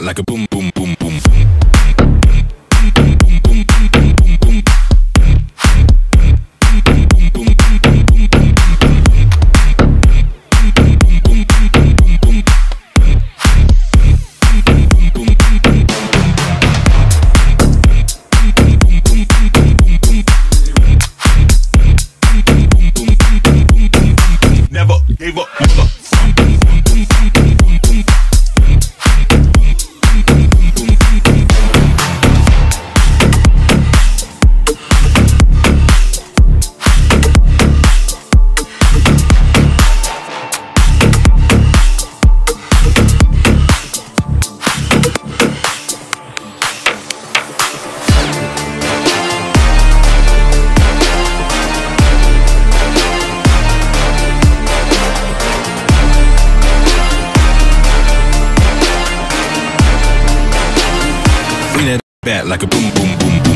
like a boom boom. Bat like a boom, boom, boom.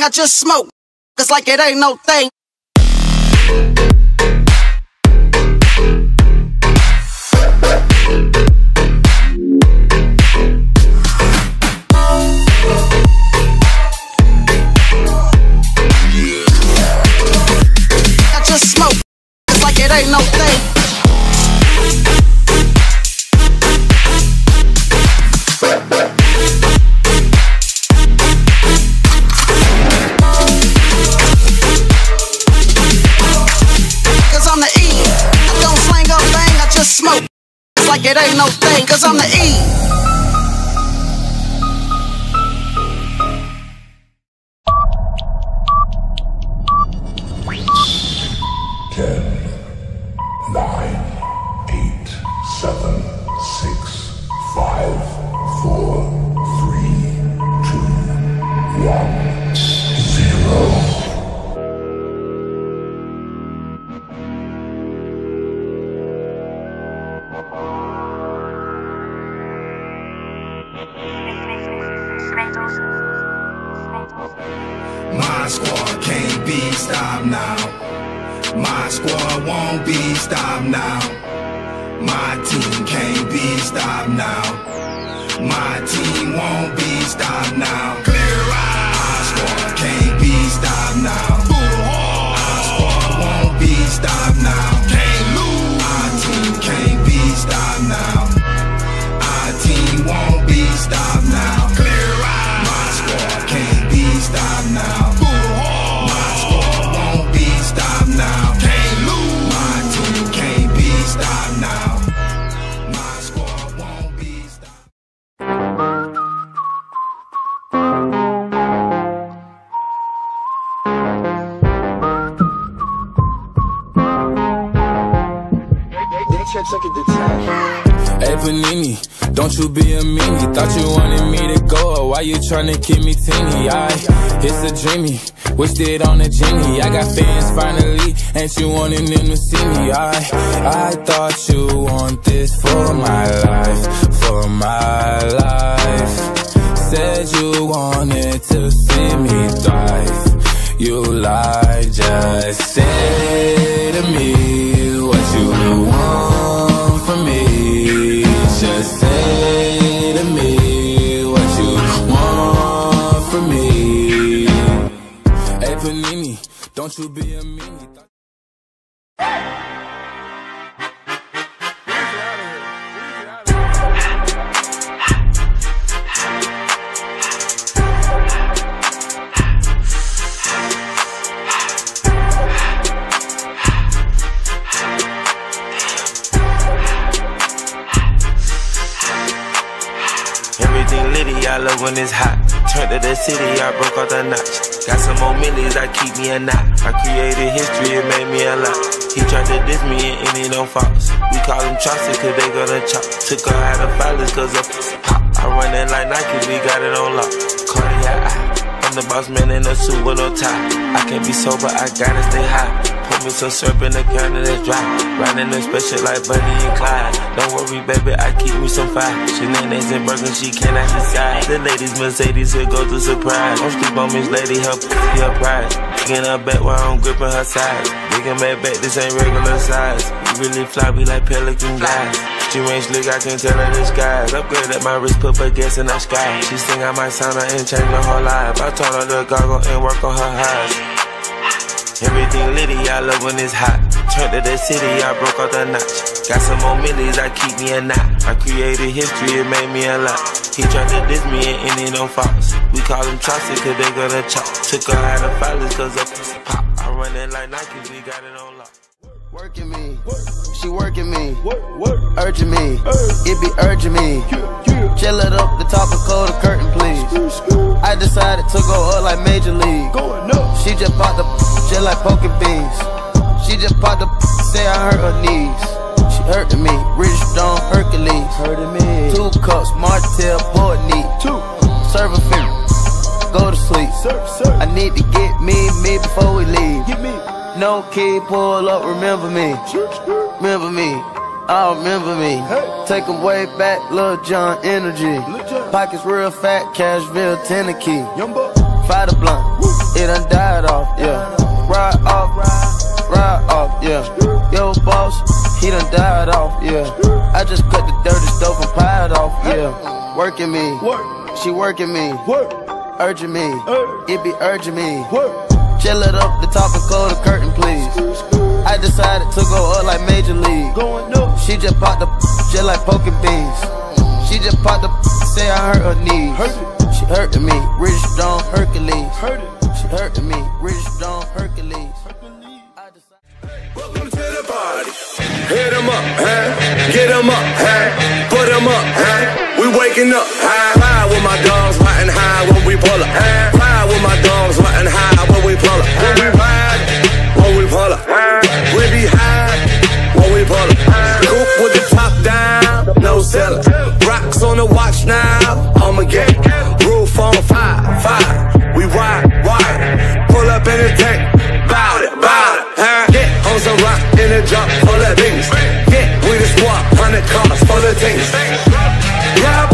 thing I just smoke. It's like it ain't no thing. My squad can't be stopped now. My squad won't be stopped now. My team can't be stopped now. My team won't be stopped now. Clear out. My squad can't be stopped now. Boom. Our squad won't be stopped now. Hey, Panini, don't you be a meanie. Thought you wanted me to go, why you tryna keep me teeny? I, it's a dreamy, wished it on a genie. I got fans finally, and you wanted them to see me. I, I thought you want this for my life, for my life. Said you wanted to see me thrive. You lied, just say to me don't you be a litty, I love when it's hot. Turned to the city, I broke out the notch. Got some more millies, I keep me a knot. I created history, it made me a lot. He tried to diss me and any no false. We call him Chaucer, cause they gonna chop. Took her out of filers, cause of pop. I run it like Nike, we got it on lock. Cardiac. I'm the boss man in a suit with no tie. I can't be sober, I gotta stay high. Me some syrup in the can it's dry. Riding the special like Bunny and Clyde. Don't worry, baby, I keep me some fire. Shenanigans and burgers, she cannot decide. The ladies, Mercedes, here go to surprise. Don't sleep on Miss Lady, help your prize. Digging her back while I'm gripping her sides. Digging back back, this ain't regular size. You really fly, we like pelican guys. She range slick, I can tell her the skies. Upgrade at my wrist, put her gas in the sky. She sing I might sign her and change her whole life. I told her to goggle and work on her highs. Everything litty, I love when it's hot. Turned to the city, I broke out the notch. Got some more millies, I keep me a knot. I created history, it made me a lot. He tried to diss me and any no false. We call him Chaucer, cause they gonna chop. Took her out of filers, cause of pop. I run it like Nike, we got it on lock. Working me, she working me, urging me, it be urging me. Chill it up, the top of cold, the curtain, please. I decided to go up like Major League. She just popped the just like poking beans. She just popped the say I hurt her knees. She hurting me, Rich Stone Hercules. Hurting me. Two cups, Martell, Port Neat. Two. Serve a finger, go to sleep. I need to get me, me before we leave. No key, pull up, remember me. Remember me. I remember me. Take 'em way back, Lil Jon energy. Pockets real fat, Cashville, Tennessee. Fire the blunt, it done died off, yeah. Ride off, ride off, yeah. Yo, boss, he done died off, yeah. I just cut the dirty stove and pied off, yeah. Working me, she working me, urging me, it be urging me. Chill it up, the top and close the curtain, please. I decided to go up like Major League. She just popped the just like poking beans. She just popped the say I hurt her knees. She hurting me, Rich Stone Hercules. She hurting me, Rich Stone Hercules. I decided- Welcome to the party. Hit 'em up, huh? Get 'em up, huh? Put 'em up, huh? We waking up, high, high with my dogs, riding high when we pull up. High, high with my dogs, Rocks on the watch now, I'ma get roof on fire, fire. We ride, ride, pull up in the tank, bout it, bout it. Huh? Get on some rock in the drop full of things. Get with the squad, hundred cars full of things. Yeah,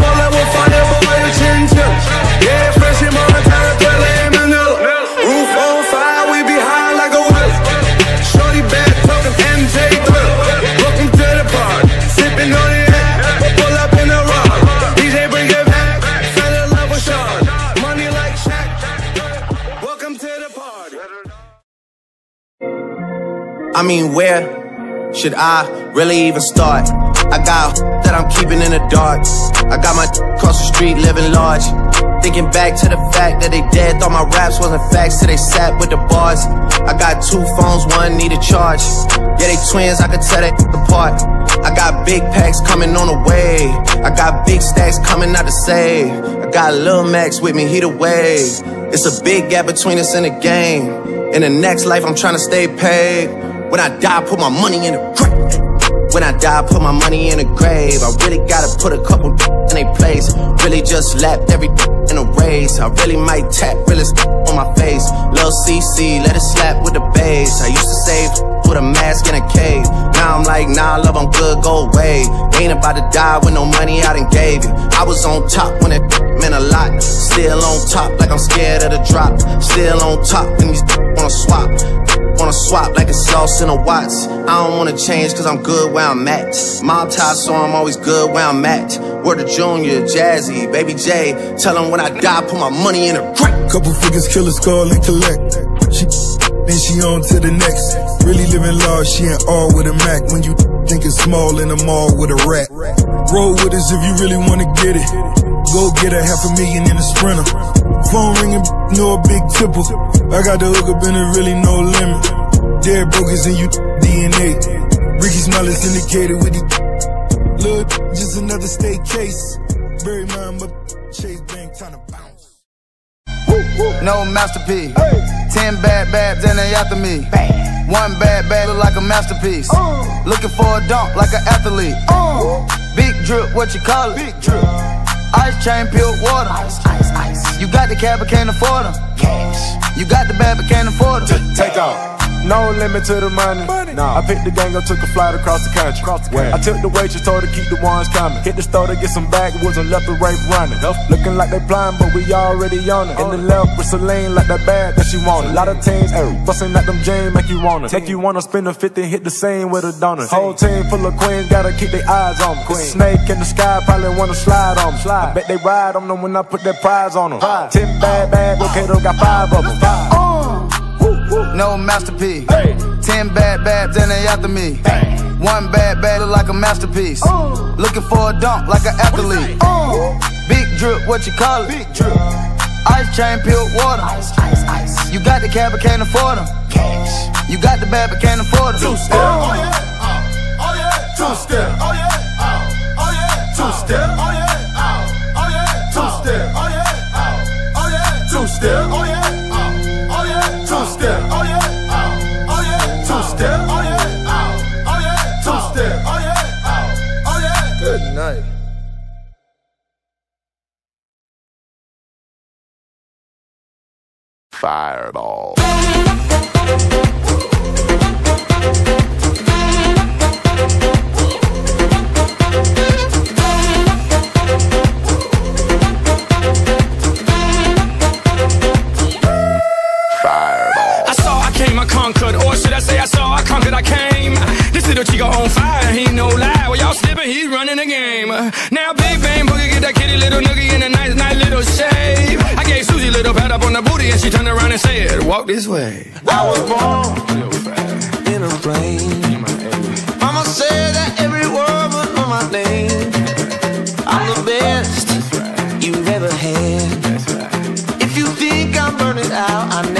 mean, where should I really even start? I got that I'm keeping in the dark. I got my across the street living large. Thinking back to the fact that they dead, thought my raps wasn't facts till they sat with the bars. I got two phones, one need a charge. Yeah, they twins, I could tell they apart. I got big packs coming on the way. I got big stacks coming out to save. I got Lil Max with me, he the wave. It's a big gap between us in the game. In the next life, I'm trying to stay paid. When I die, put my money in the grave. When I die, put my money in the grave. I really gotta put a couple in a place. Really just lapped every in a race. I really might tap realest on my face. Lil CC, let it slap with the bass. I used to save with a mask in a cave. Now I'm like, nah, love, I'm good, go away. Ain't about to die with no money I done gave you. I was on top when it meant a lot. Still on top, like I'm scared of the drop. Still on top, and these wanna swap. Wanna swap like a sauce in a Watts. I don't wanna change cause I'm good where I'm at. Mob tie, so I'm always good where I'm at. Word of Junior, Jazzy, Baby J. Tell them when I die, put my money in a crack. Couple figures, kill a skull and collect. She then she on to the next. Really living large, she ain't all with a Mac. When you think it's small in the mall with a rat. Roll with us if you really wanna get it. Go get a half a million in a sprinter. Phone ringing, no a big tipple. I got the hook up and there really no limit. Dead brokers in you DNA. Rickey Smiley syndicated with the Look, just another state case. Bury mine, but Chase Bank trying to bounce. No masterpiece. Ten bad babs and they after me. One bad bag look like a masterpiece. Looking for a dunk like an athlete. Big drip, what you call it? Big drip. Ice chain, pure water. Ice, ice, ice. You got the cab, but can't afford them. Cash. You got the bad, but can't afford them. Take off. No limit to the money. Nah. I picked the gang up, took a flight across the country. Across the country. I took the waitress, told her keep the ones coming. Hit the store to get some backwoods and left the right running. Looking like they blind, but we already on it. In the left with Celine, like that bag that she wanted. A lot of teams, hey, busting at them jeans, make you wanna. Take you wanna spend a 50, hit the same with a donut. Whole team full of queens, gotta keep their eyes on. Queen. Snake in the sky, probably wanna slide on me. Slide. I bet they ride on them when I put that prize on them. Five. Ten bad bad, okay, got five of them. Five. No masterpiece. Ten bad babs and they after me. One bad bag look like a masterpiece. Looking for a dunk like an athlete. Big drip, what you call it? Big drip. Ice chain, pure water. Ice, ice, ice. You got the cab, but can't afford them. Cash. You got the bad, but can't afford them. Two step. Oh yeah. Oh, oh yeah. Two step. Oh yeah. Oh, oh yeah. Two step. Oh yeah. Oh, oh yeah. Two step. Oh yeah. Oh, oh yeah. Two step. Oh yeah. Fireball. Fireball. I saw, I came, I conquered, or should I say I saw, I conquered, I came. This little chico on fire, he no lie. Well, y'all slipping, he's running the game. Now, Big Bang Boogie get that kitty little noogie in a nice, nice little shave. Little pat up on the booty, and she turned around and said, Walk this way. I was born in a plane. Mama said that every word was my name. I'm the best you've ever had. If you think I'm burning out, I never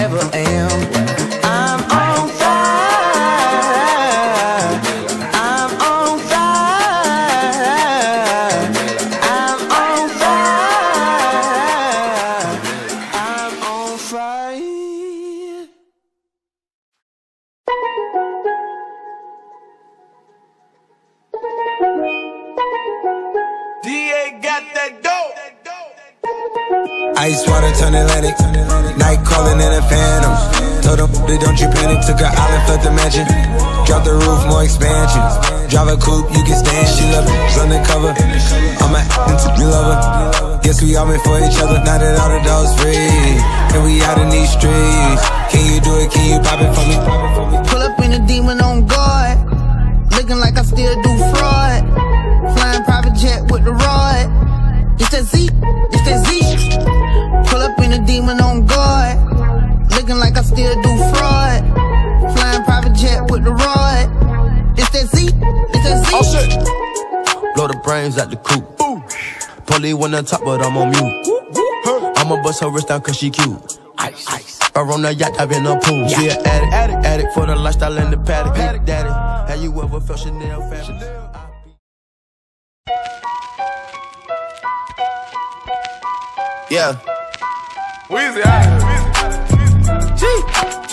Blow the brains out the coop. Polly one on top, but I'm on mute. I'ma bust her wrist down cause she cute. Ice, ice. Or on the yacht, I've been a pool. She an addict, addict, addict for the lifestyle and the paddock. Big daddy, have you ever felt Chanel fabric? Yeah. Weezy out G, G.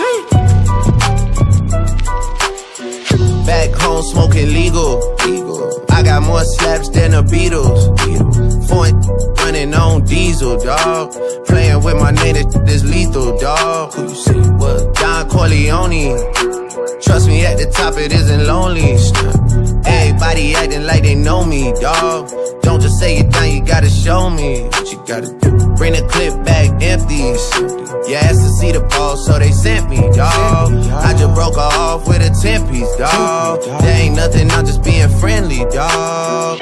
Back home smoking legal. legal. Got more slaps than the Beatles. Foreign running on diesel, dog. Playing with my name, this lethal, dog. Who you say was Don Corleone? Trust me, at the top it isn't lonely. Everybody acting like they know me, dog. Don't just say it down, you gotta show me what you gotta do. Bring the clip back empty. You asked to see the ball, so they sent me, dog. I just broke her off with a 10 piece, dog. There ain't nothing, I'm just being friendly, dog.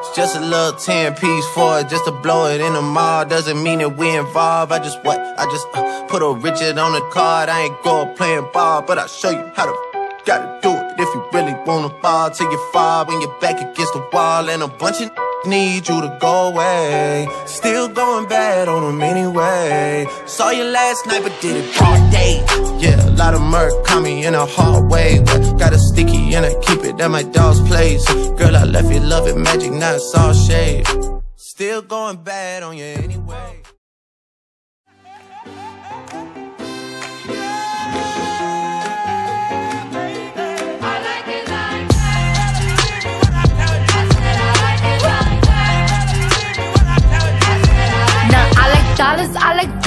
It's just a little 10 piece for it, just to blow it in the mall. Doesn't mean that we involved. I just what? I just uh, put a Richard on the card. I ain't go playing ball, but I'll show you how to gotta do it. If you really wanna fall till you fall when you're back against the wall and a bunch of need you to go away. Still going bad on them anyway. Saw you last night, but did it all day. Yeah, a lot of murk caught me in a hard way. But got a sticky and I keep it at my dog's place. Girl, I left you love it magic, now it's all shade. Still going bad on you anyway.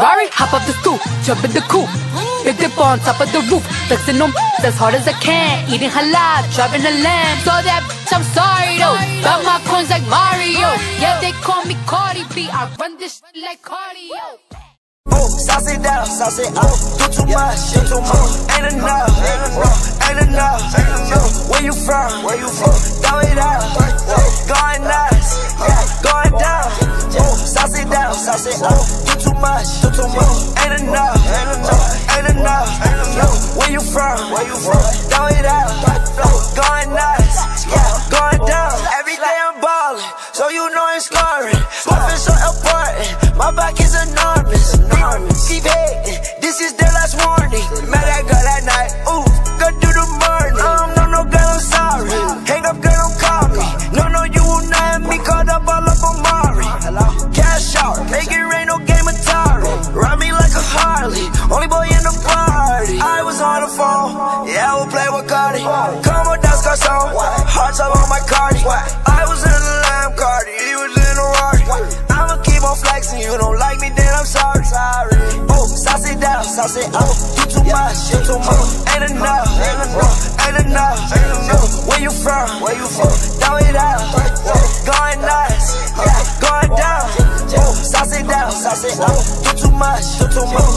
Ferrari, hop up the stoop, jump in the coupe. Big dip on top of the roof, flexing on as hard as I can. Eating halal, driving a lamb. So that bitch, I'm sorry though. Got my coins like Mario. Yeah, they call me Cardi B. I run this shit like cardio. Oh, sauce it down, sauce it oh. up. Do too much, do too much. Ain't enough, ain't enough, ain't enough. Ain't enough. Where you from? Where you from? Throw it out, much, do too much. Ain't enough, ain't enough, ain't enough. Where you from? Where you from? Throw it out, going nuts, yeah, going down. Too much.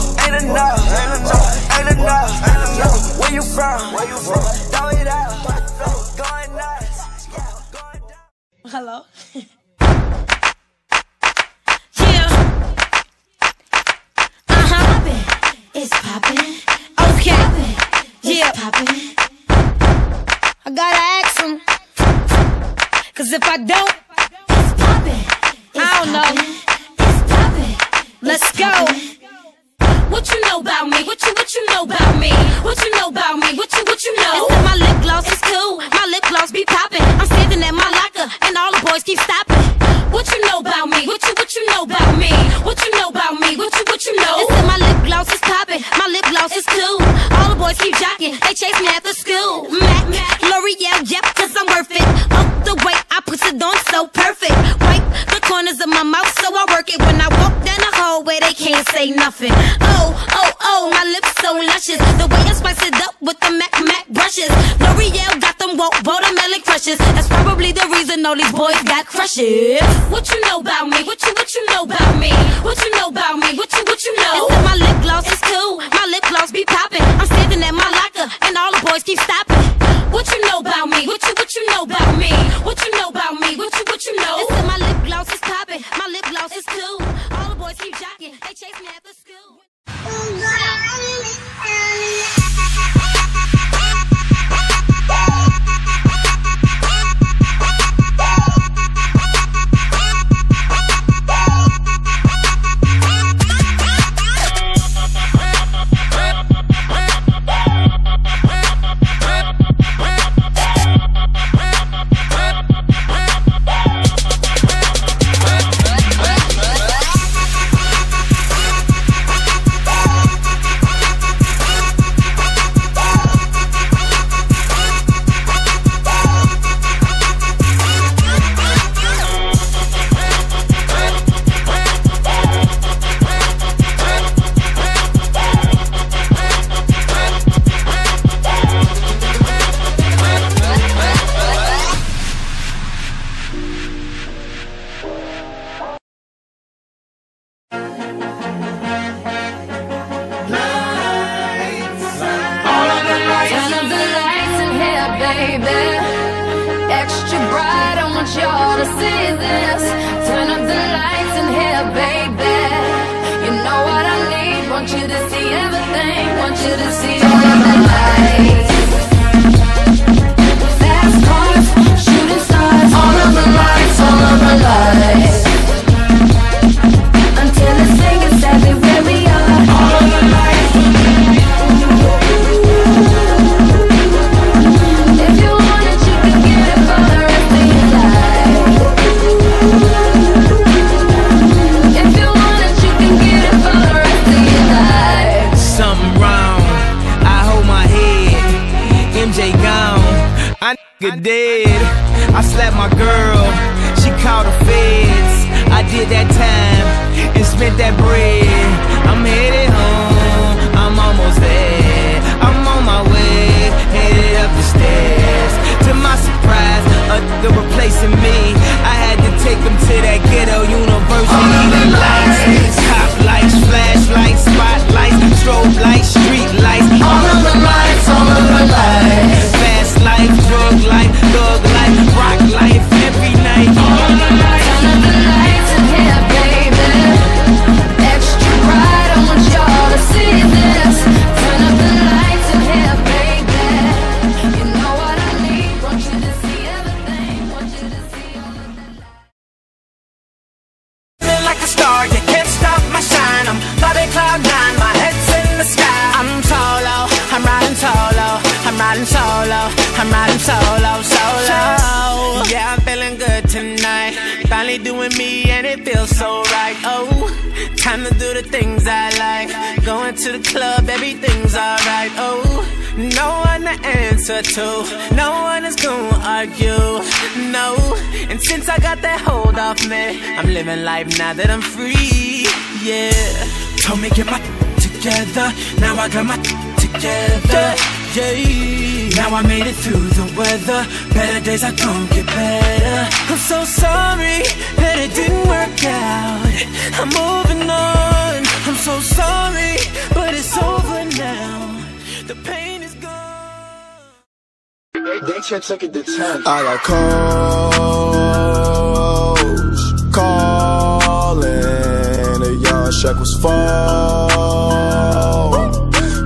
My mouth so I work it. When I walk down the hallway, they can't say nothing. Oh, oh, oh, my lips so luscious. The way I spice it up with the Mac Mac brushes. L'Oreal got them watermelon crushes. That's probably the reason all these boys got crushes. What you know about me? What you what you know about me? What you know about me? What you what you know? Said my lip gloss is cool. My lip gloss be popping. I'm standing at my locker and all the boys keep stopping. What you know about me? What you what you know about me? What you know about me? What you what you know? They my lip chase me after school. I'm living life now that I'm free. Yeah. Told me get my together. Now I got my together. Yeah. Now I made it through the weather. Better days are gonna get better. I'm so sorry that it didn't work out. I'm moving on. I'm so sorry, but it's over now. The pain is gone. They, they tried to get the time. I got cold. Check was fall.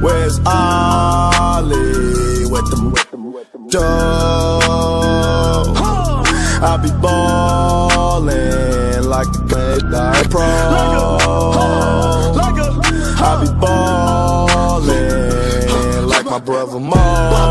Where's Ollie with them, with them, with them dough? I be ballin' like a play like pro. I be ballin' like my brother Mo.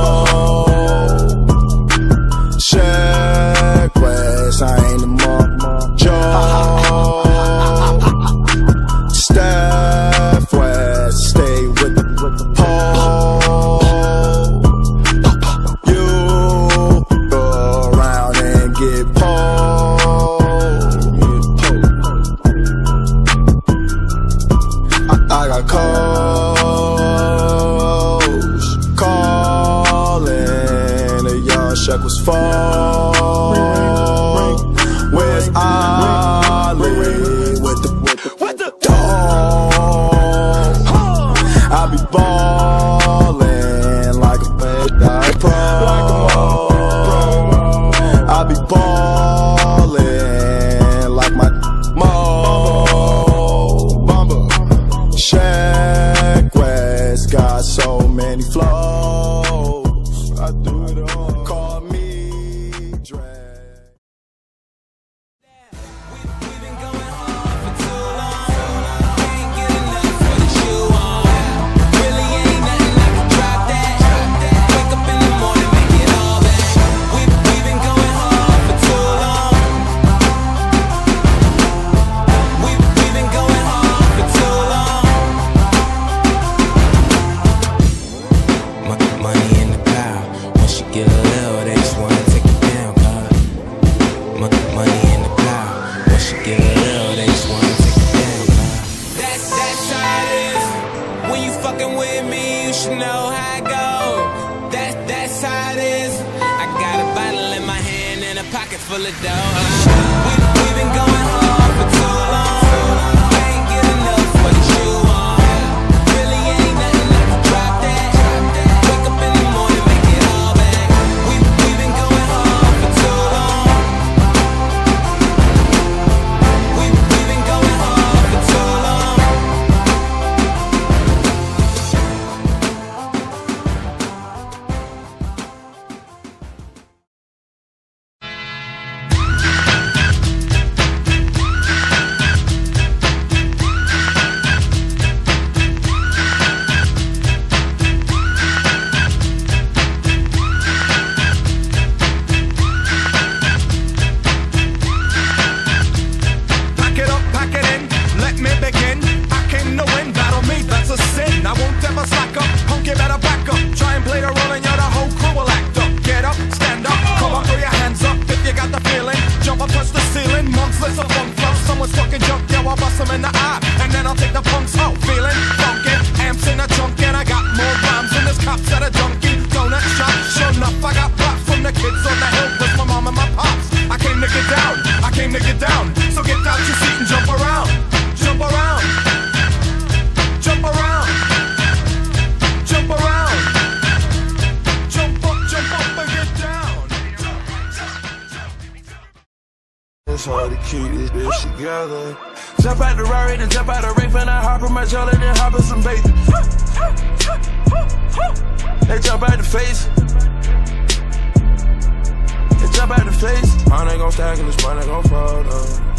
Face. Ain't gon' stack and this ain't gon' fall though.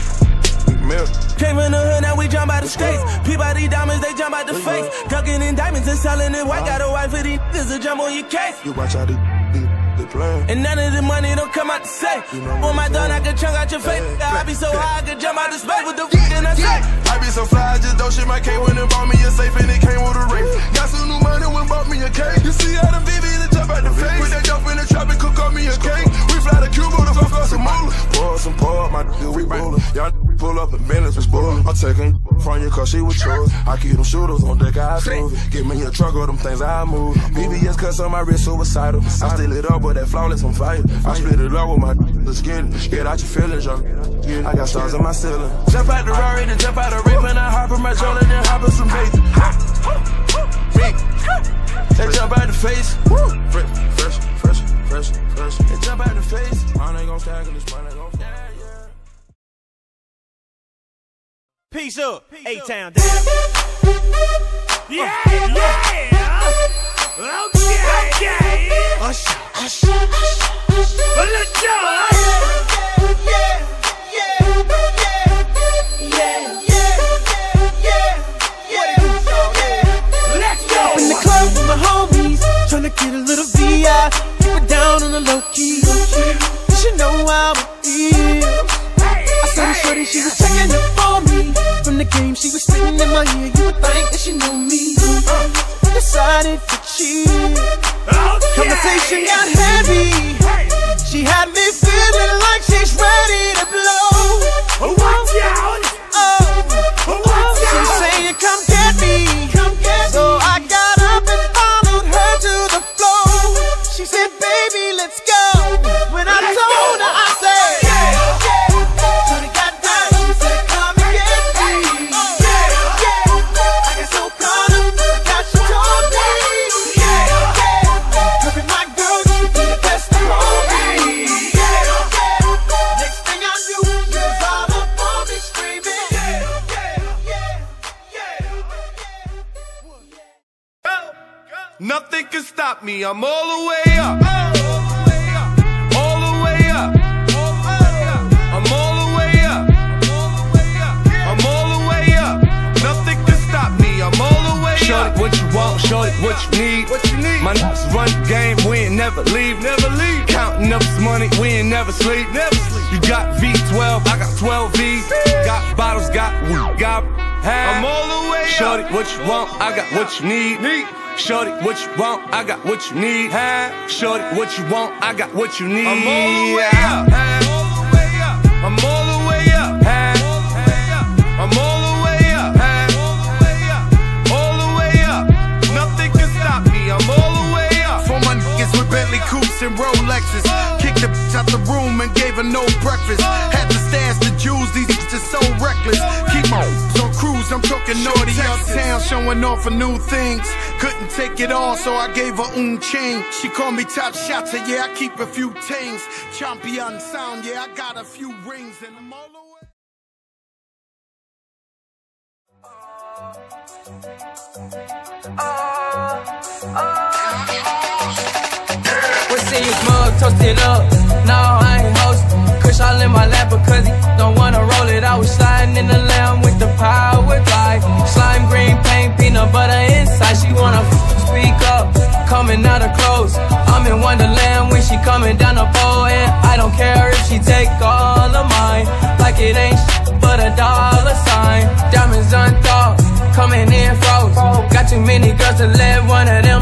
Milk. Came in the hood, now we jump out the skates. Peabody diamonds, they jump out the face. Ducking in diamonds and selling it white. Got a wife for these niggas to jump on your case. You watch how they, they, they playing. And none of the money don't come out the safe. On my done, I can chunk out your face. I be so high, I can jump out the space with the fuck I say. I be so fly, I just don't shit my cake when it bought me a safe and it came with a ring. Got some new money when bought me a cake. You see how the BB to jump out the face. Put that dope in the trap and cook on me a cake. We fly to Cuba to fuck us some moolah. Pour some pour, my nigga, we rollin'. Y'all pull up in minutes, we spoilin'. I'm taking from you cause she was yours. I keep them shooters on deck, I smooth it. Give me a truck or them things I move. BBS cuts on my wrist, suicidal. I still it up with that flawless on fire. I split it up with my let's get it. Get out your feelings, young. I got stars in my ceiling. Jump out the Rari, then jump out the rape, and I hop in my Jola, then hop in some bait. They jump out the face. Fresh, fresh, fresh, fresh, fresh. They jump out the face. Mine ain't gon' stack and this mine ain't gon' fall. Peace up, A-Town down. Yeah, yeah. Okay, okay. Hush, hush, hush. But let's go. Let's go. Up in the club with my homies, tryna get a little VI. Keep it down on the low key. You should know how it feels. Shorty, she was checking up on me. From the game, she was spitting in my ear. You would think that she knew me. Uh, decided to cheat. Conversation got heavy. She had me feeling like she's ready to blow. Watch out! What you want, I got what you need. Need. Shorty, what you want, I got what you need. Shorty, what you want, I got what you need. I'm all the naughty uptown, showing off for new things. Couldn't take it all, so I gave her un chain. She called me top shotter, yeah, I keep a few tings. Champion sound, yeah, I got a few rings and I'm all the way. We see you smug, toast up. No, I ain't hosting. Kush all in my lap because he don't wanna roll it. I was sliding in the lamb with the power glide. Slime green paint, peanut butter inside. She wanna speak up, coming out of clothes. I'm in Wonderland when she coming down the pole. And I don't care if she take all of mine. Like it ain't but a dollar sign. Diamonds unthought, coming in froze. Got too many girls to let one of them